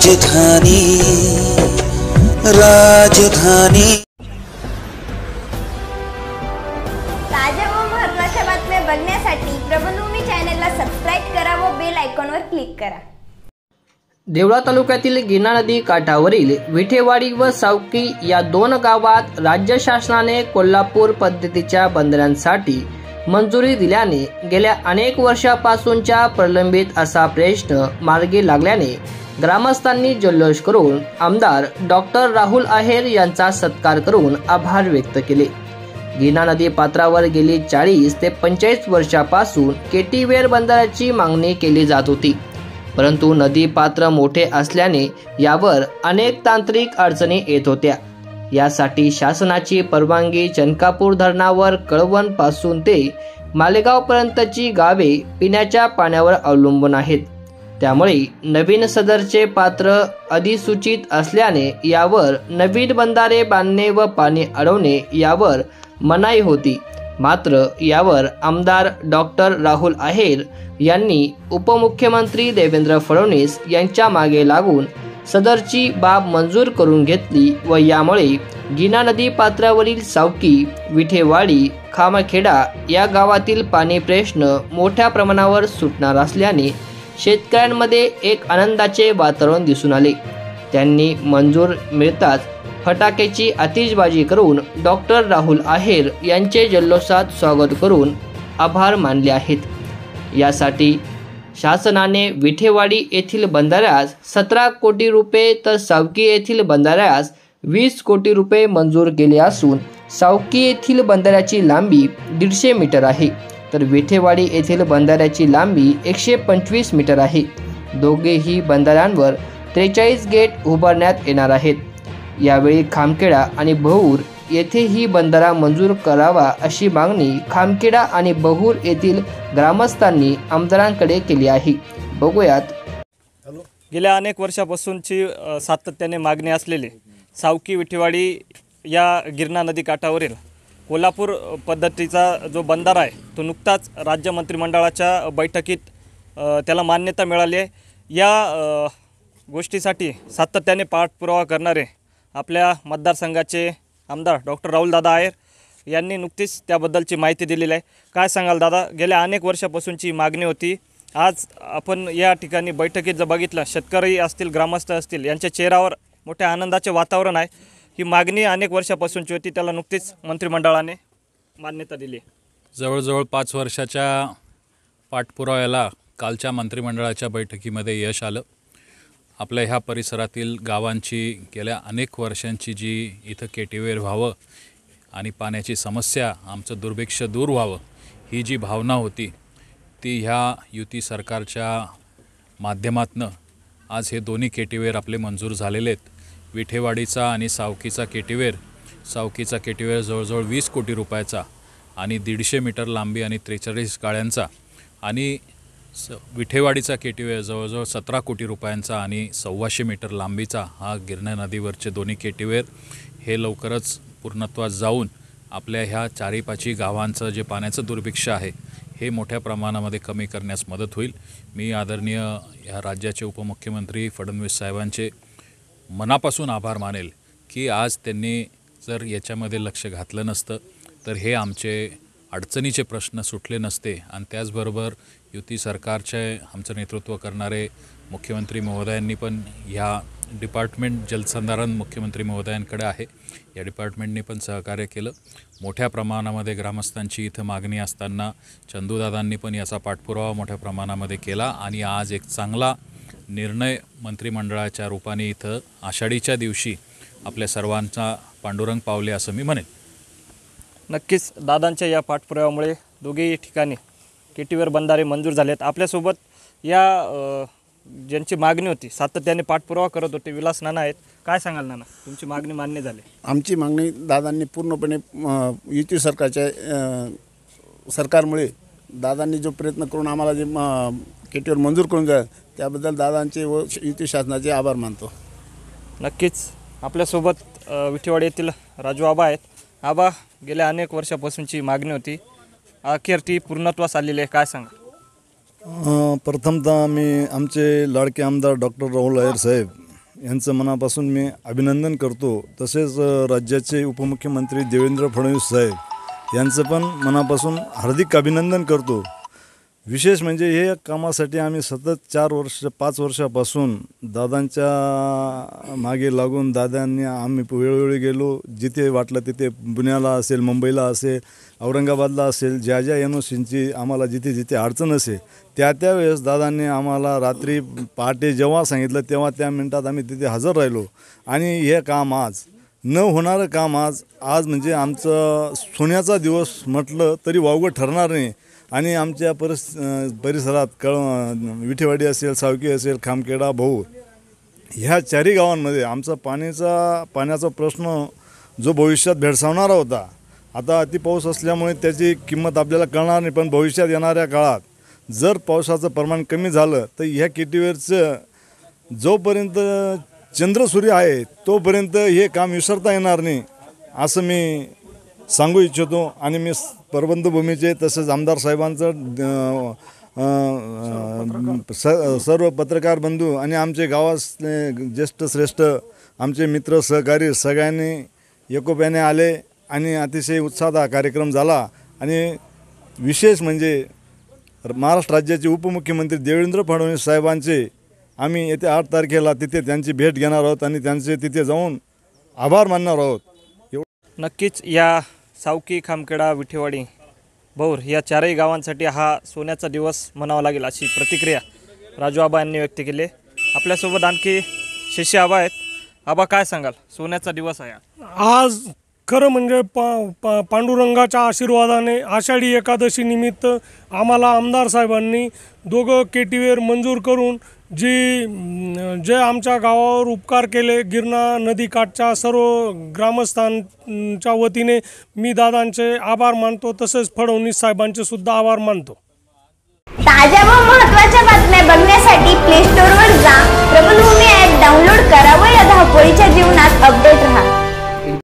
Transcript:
राजधानी राजधानी। ताज्या व महत्त्वाच्या बातम्या बघण्यासाठी चॅनलला सबस्क्राईब करा व बेल आयकॉनवर क्लिक करा. देवळा तालुक्यातील गिरणा नदी काठावरील विठेवाडी व सावकी या दोन गावात राज्य शासनाने कोल्हापूर पद्धतीच्या बंदरांसाठी मंजुरी दिल्याने गेल्या अनेक वर्षापासूनच्या प्रलंबित असा प्रश्न मार्गी लागल्याने ग्रामस्थांनी जल्लोष करून आमदार डॉक्टर राहुल आहेर यांचा सत्कार करून आभार व्यक्त केले. गिना नदी पात्रावर गेली चाळीस ते पंचेचाळीस वर्षापासून केटीवेर बंदराची मागणी केली जात होती. परंतु नदी पात्र मोठे असल्याने यावर अनेक तांत्रिक अडचणी येत होत्या. यासाठी शासनाची परवानगी चनकापूर धरणावर कळवणपासून ते मालेगाव पर्यंतची गावे पिण्याच्या पाण्यावर अवलंबून आहेत. त्यामुळे नवीन सदरचे पात्र अधिसूचित असल्याने यावर नवीन बंधारे बांधणे व पाणी अडवणे यावर मनाई होती. मात्र यावर आमदार डॉक्टर राहुल आहेर यांनी उपमुख्यमंत्री देवेंद्र फडणवीस यांच्या मागे लागून सदरची बाब मंजूर करून घेतली व यामुळे गिना नदी पात्रावरील सावकी विठेवाडी खामखेडा या गावातील पाणी प्रश्न मोठ्या प्रमाणावर सुटणार असल्याने शेतकऱ्यांमध्ये एक आनंदाचे वातावरण दिसून आले. त्यांनी मंजूर मिळताच फटाक्याची आतिषबाजी करून डॉक्टर राहुल आहेर यांचे जल्लोषात स्वागत करून आभार मानले आहेत. यासाठी शासनाने विठेवाडी येथील बंधाऱ्यास सतरा कोटी रुपये तर सावकी येथील बंधाऱ्यास वीस कोटी रुपये मंजूर केले असून सावकी येथील बंधाऱ्याची लांबी दीडशे मीटर आहे. तर विठेवाडी येथील बंधाऱ्याची लांबी एकशे पंचवीस मीटर आहे. दोघेही बंधाऱ्यांवर त्रेचाळीस गेट उभारण्यात येणार आहेत. यावेळी खामखेडा आणि भौर येथेही बंधारा मंजूर करावा अशी मागणी खामखेडा आणि बहूर येथील ग्रामस्थांनी आमदारांकडे केली आहे. बघूयात. गेल्या अनेक वर्षापासूनची सातत्याने मागणी असलेली सावकी विठेवाडी या गिरणा नदी काठावरील कोल्हापूर पद्धतीचा जो बंधारा आहे तो नुकताच राज्य मंत्रिमंडळाच्या बैठकीत त्याला मान्यता मिळाली आहे. या गोष्टीसाठी सातत्याने पाठपुरावा करणारे आपल्या मतदारसंघाचे आमदार डॉक्टर राहुलदादा आयर यांनी नुकतीच त्याबद्दलची माहिती दिलेली आहे. काय सांगाल दादा? गेल्या अनेक वर्षापासूनची मागणी होती. आज आपण या ठिकाणी बैठकीत जर बघितलं शेतकरी असतील ग्रामस्थ असतील यांच्या चेहऱ्यावर मोठ्या आनंदाचे वातावरण आहे. ही मागणी अनेक वर्षापासूनची होती. त्याला नुकतीच मंत्रिमंडळाने मान्यता दिली जवळजवळ पाच वर्षाच्या पाठपुराव्याला कालच्या मंत्रिमंडळाच्या बैठकीमध्ये यश आलं. आपल्या ह्या परिसरातील गावांची गेल्या अनेक वर्षांची जी इथं केटीवेर व्हावं आणि पाण्याची समस्या आमचं दुर्भिक्ष दूर व्हावं ही जी भावना होती ती ह्या युती सरकारच्या माध्यमातनं आज हे दोन्ही केटीवेर आपले मंजूर झालेले आहेत. विठेवाडीचा आणि सावकीचा केटीवेर सावकीचा केटीवेर जवळजवळ वीस कोटी रुपयाचा आणि दीडशे मीटर लांबी आणि त्रेचाळीस गाळ्यांचा आणि स विठेवाडीचा केटीवेर जवळजवळ सतरा कोटी रुपयांचा आणि सव्वाशे मीटर लांबीचा हा गिरणा नदीवरचे दोन्ही केटीवेर हे लवकरच पूर्णत्वास जाऊन आपल्या ह्या चारी पाची गावांचं जे पाण्याचं दुर्भिक्ष आहे हे मोठ्या प्रमाणामध्ये कमी करण्यास मदत होईल. मी आदरणीय ह्या राज्याचे उपमुख्यमंत्री फडणवीस साहेबांचे मनापासून आभार मानेल की आज त्यांनी जर याच्यामध्ये लक्ष घातलं नसतं तर हे आमचे अडचणीचे प्रश्न सुटले नसते. आणि त्याचबरोबर युती सरकारचे आमचं नेतृत्व करणारे मुख्यमंत्री महोदयांनी पण ह्या डिपार्टमेंट जलसंधारण मुख्यमंत्री महोदयांकडे आहे. या डिपार्टमेंटने पण सहकार्य केलं. मोठ्या प्रमाणामध्ये ग्रामस्थांची इथं मागणी असताना चंदूदादांनी पण याचा पाठपुरावा मोठ्या प्रमाणामध्ये केला. आणि आज एक चांगला निर्णय मंत्रिमंडळाच्या रूपाने इथं आषाढीच्या दिवशी आपल्या सर्वांचा पांडुरंग पावले असं मी म्हणेन. नक्कीच दादांच्या या पाठपुराव्यामुळे दोघेही ठिकाणी केटीवर बंधारे मंजूर झाले आहेत आपल्यासोबत या ज्यांची मागणी होती सातत्याने पाठपुरावा करत होते विलास नाना आहेत. काय सांगाल नाना? तुमची मागणी मान्य झाली. आमची मागणी दादांनी पूर्णपणे युती सरकारच्या सरकारमुळे दादांनी जो प्रयत्न करून आम्हाला जे म, केटीवर मंजूर करून द्या त्याबद्दल दादांचे व युती शासनाचे आभार मानतो. नक्कीच. आपल्यासोबत विठेवाडी येथील राजू आबा आहेत. आबा गेल्या अनेक वर्षापासूनची मागणी होती. अखेर ती पूर्णत्वास आलेली आहे. काय सांगा? प्रथमतः मी आमचे लाडके आमदार डॉक्टर राहुल अय्यर साहेब यांचं मनापासून मी अभिनंदन करतो. तसेच राज्याचे उपमुख्यमंत्री देवेंद्र फडणवीस साहेब यांचं पण मनापासून हार्दिक अभिनंदन करतो. विशेष म्हणजे हे कामासाठी आम्ही सतत चार वर्ष पाच वर्षापासून दादांच्या मागे लागून दादांनी आम्ही वेळोवेळी गेलो. जिथे वाटलं तिथे पुण्याला असेल मुंबईला असेल औरंगाबादला असेल ज्या ज्या एन ओ सींची आम्हाला जिथे जिथे अडचण असेल त्या त्यावेळेस दादांनी आम्हाला रात्री पहाटे जेव्हा सांगितलं तेव्हा त्या मिनटात आम्ही तिथे हजर राहिलो. आणि हे काम आज न होणारं काम आज आज म्हणजे आमचं सोन्याचा दिवस म्हटलं तरी वावगं ठरणार नाही. आणि आमच्या परिस परिसरात कळ विठेवाडी असेल सावकी असेल खामखेडा भाऊ ह्या चारही गावांमध्ये आमचा पाण्याचा पाण्याचा प्रश्न जो भविष्यात भेडसावणारा होता आता अति पाऊस असल्यामुळे त्याची किंमत आपल्याला कळणार नाही पण भविष्यात येणाऱ्या काळात जर पावसाचं प्रमाण कमी झालं तर ह्या केटीवेरचं जोपर्यंत चंद्र सूर्य आहे तोपर्यंत हे काम विसरता येणार नाही असं मी सांगू इच्छितो आणि मी प्रबंधभूमीचे तसेच आमदार साहेबांचं स सर्व पत्रकार बंधू आणि आमचे गावातले ज्येष्ठ श्रेष्ठ आमचे मित्र सहकारी सगळ्यांनी एकोप्याने आले आणि अतिशय उत्साहात हा कार्यक्रम झाला. आणि विशेष म्हणजे महाराष्ट्र राज्याचे उपमुख्यमंत्री देवेंद्र फडणवीस साहेबांचे आम्ही येत्या आठ तारखेला तिथे त्यांची भेट घेणार आहोत आणि त्यांचे तिथे जाऊन आभार मानणार आहोत. एवढं नक्कीच या सावकी खामखेडा विठेवाडी भौर या चारही गावांसाठी हा सोन्याचा दिवस म्हणावा लागेल अशी प्रतिक्रिया राजू आबा यांनी व्यक्त केली. आपल्यासोबत आणखी शिष्य आबा आहेत. आबा काय सांगाल? सोन्याचा दिवस आहे आज खरं म्हणजे पा पा पांडुरंगाच्या आशीर्वादाने आषाढी एकादशी निमित्त आम्हाला आमदार साहेबांनी दोघं केटीवेर मंजूर करून जी जे आमच्या गावावर उपकार केले गिरणा नदीकाठच्या सर्व ग्रामस्थांच्या वतीने मी दादांचे आभार मानतो तसेच फडणवीस साहेबांचे सुद्धा आभार मानतो. ताज्या व महत्त्वाच्या बातम्या बघण्यासाठी प्ले स्टोअर वर जा. प्रबलभूमी ऍप डाउनलोड करा व या धावपळीच्या जीवनात अपडेट राहा.